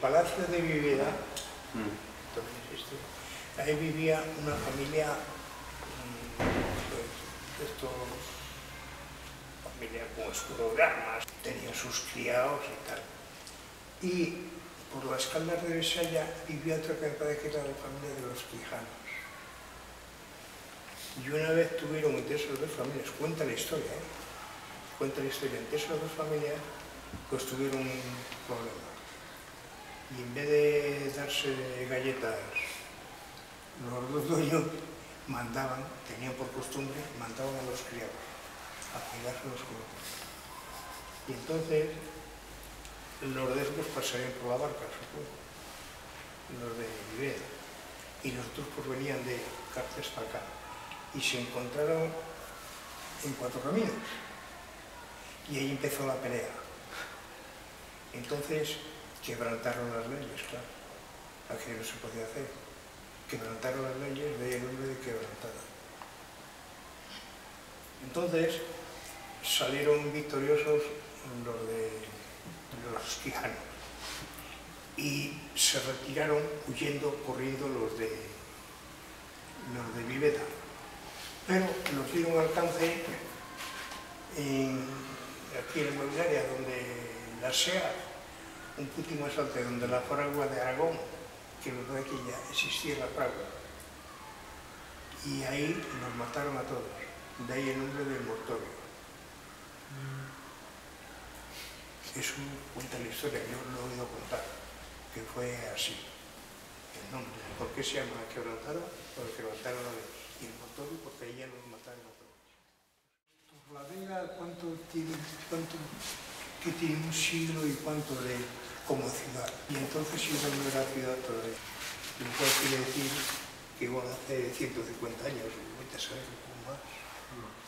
Palacio de Viveda, Mm. esto, ahí vivía una familia, mm, pues, estos, familia con armas, tenía sus criados y tal. Y por las caldas de Besaya vivía otra que me parece que era la familia de los Quijanos. Y una vez tuvieron entre esas dos familias, cuenta la historia, ¿eh? cuenta la historia, entre esas dos familias pues tuvieron un problema. Y en vez de darse galletas, los dos dueños mandaban, tenían por costumbre, mandaban a los criados a pegarse los colores. Y entonces los de estos pasarían por la barca, supongo, los de Rivera. Y los otros pues venían de Cárceles para. Y se encontraron en Cuatro Caminos. Y ahí empezó la pelea. Entonces quebrantaron las leyes, claro. Aquí no se podía hacer. Quebrantaron las leyes, de el nombre de quebrantada. Entonces salieron victoriosos los de los quijanos y se retiraron huyendo, corriendo los de los de Viveta. Pero los dieron alcance aquí en inmobiliaria donde la SEA, un poquito más alto, donde la fragua de Aragón, que verdad que ya existía la fragua. Y ahí nos mataron a todos. De ahí el nombre del mortorio. Eso cuenta la historia, yo lo he oído contar, que fue así. El nombre, ¿por qué se llama quebrantada? Porque levantaron a Dios. Y el mortorio, porque ya nos mataron a todos. Vega, ¿cuánto tiene, cuánto, que tiene un siglo y cuánto de como ciudad. Y entonces sí no era ciudad todavía. Lo cual quiere decir que igual hace 150 años, voy a saber un poco más. Mm.